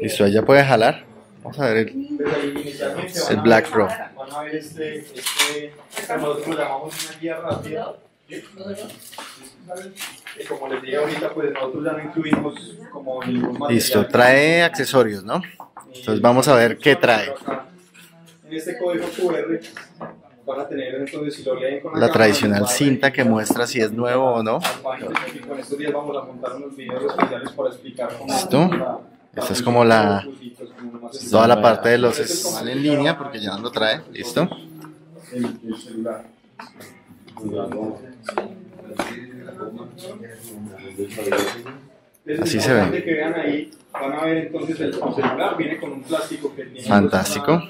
Listo, ella puede jalar. Vamos a ver el, Black. Van a ver este, este, que nosotros lo llamamos una guía rápida. ¿sí? Y como les dije ahorita, pues nosotros ya no incluimos como ningún material. Listo, trae accesorios, ¿no? Entonces vamos a ver qué trae. En este código QR van a tener entonces si lo leen con La tradicional cinta que muestra si es nuevo o no. las páginas y con estos días vamos a montar unos videos especiales para explicar cómo ¿Listo? Esta es como la- Toda la parte de los es en línea porque ya no lo trae. Listo. Así se ve. importante que vean ahí, van a ver entonces el celular viene con un plástico que tiene Fantástico.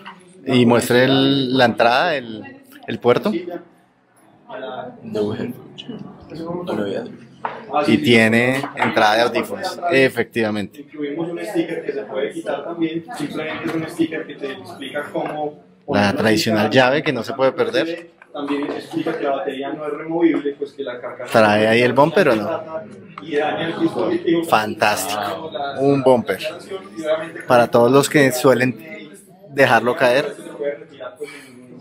Y muestre el- la entrada, el, el puerto. Y tiene entrada de audífonos. Efectivamente. Incluimos un sticker que se puede quitar también, simplemente es un sticker que te explica cómo... La tradicional llave que no se puede perder. También explica que la batería no es removible, pues que la carcasa... ¿Trae ahí el bumper o no? Fantástico. Un bumper. Para todos los que suelen dejarlo caer.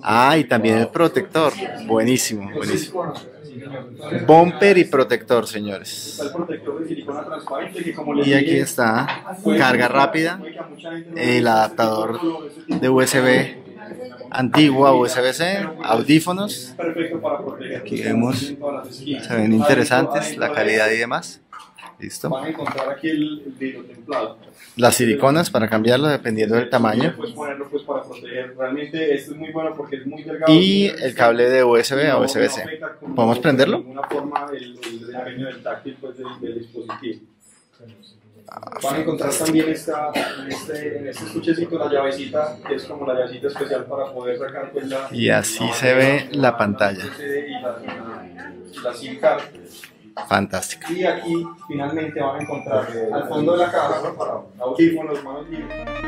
Ah, y también el protector. Buenísimo, buenísimo. Bumper y protector, señores. Y aquí está, carga rápida, el adaptador de USB antiguo a USB-C, audífonos. Aquí vemos, se ven interesantes, la calidad y demás. Listo. Van a encontrar aquí el, templado. Las siliconas para cambiarlo dependiendo del tamaño. Puedes ponerlo pues para proteger. Realmente esto es muy bueno porque es muy delgado. Y el cable de USB a No- USB-C. ¿Podemos prenderlo? De ninguna forma el, el desempeño del táctil pues, del, del dispositivo. Van a encontrar también esta, en, este, en este estuchecito la llavecita, que es como la llavecita especial para poder sacar pues, la, Y así se ve la pantalla. Y la SIM card. Fantástico. Y aquí finalmente van a encontrar al fondo de la caja audífonos, manos libres.